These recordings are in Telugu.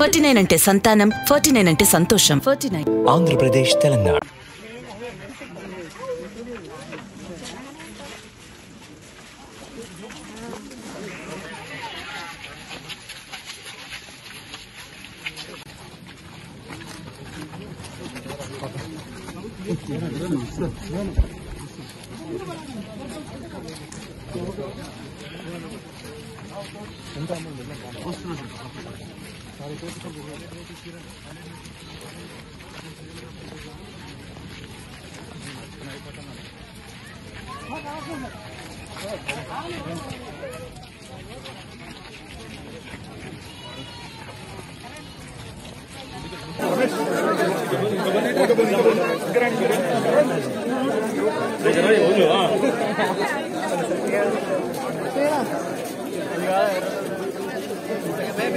ఫార్టీ నైన్ అంటే సంతానం ఫార్టీ నైన్ అంటే సంతోషం. Forty nine. Andhra Pradesh Telangana. Gracias.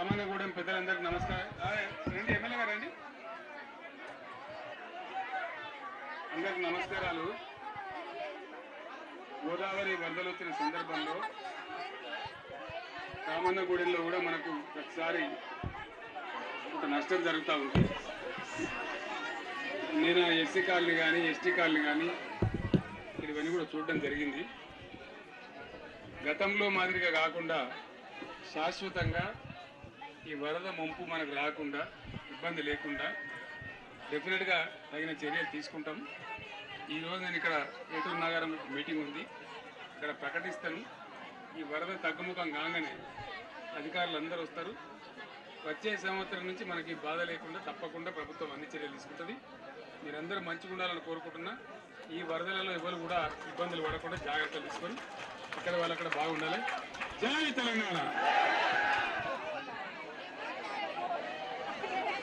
Ramanagudem పెద్దలందరికీ నమస్కారం. రండి ఎమ్మెల్యే గారు రండి. అందరికి నమస్కారాలు. గోదావరి వరదలు వచ్చిన సందర్భంలో రామన్నగూడెంలో కూడా మనకు ప్రతిసారి ఒక నష్టం జరుగుతూ ఉంది. నేను ఎస్సీ కాలనీ కానీ ఎస్టీ కాలనీ కానీ ఇవన్నీ కూడా చూడడం జరిగింది. గతంలో మాదిరిగా కాకుండా శాశ్వతంగా ఈ వరద ముంపు మనకు రాకుండా ఇబ్బంది లేకుండా డెఫినెట్గా తగిన చర్యలు తీసుకుంటాం. ఈరోజు నేను ఇక్కడ ఏటూరు నగరం మీటింగ్ ఉంది. ఇక్కడ ప్రకటిస్తాను. ఈ వరద తగ్గుముఖం కాగానే అధికారులు అందరూ వస్తారు. వచ్చే సంవత్సరం నుంచి మనకి బాధ లేకుండా తప్పకుండా ప్రభుత్వం అన్ని చర్యలు తీసుకుంటుంది. మీరందరూ మంచిగా ఉండాలని కోరుకుంటున్నా. ఈ వరదలలో ఎవరు కూడా ఇబ్బందులు పడకుండా జాగ్రత్తలు తీసుకొని ఇక్కడ వాళ్ళు అక్కడ బాగుండాలి. జై తెలంగాణ!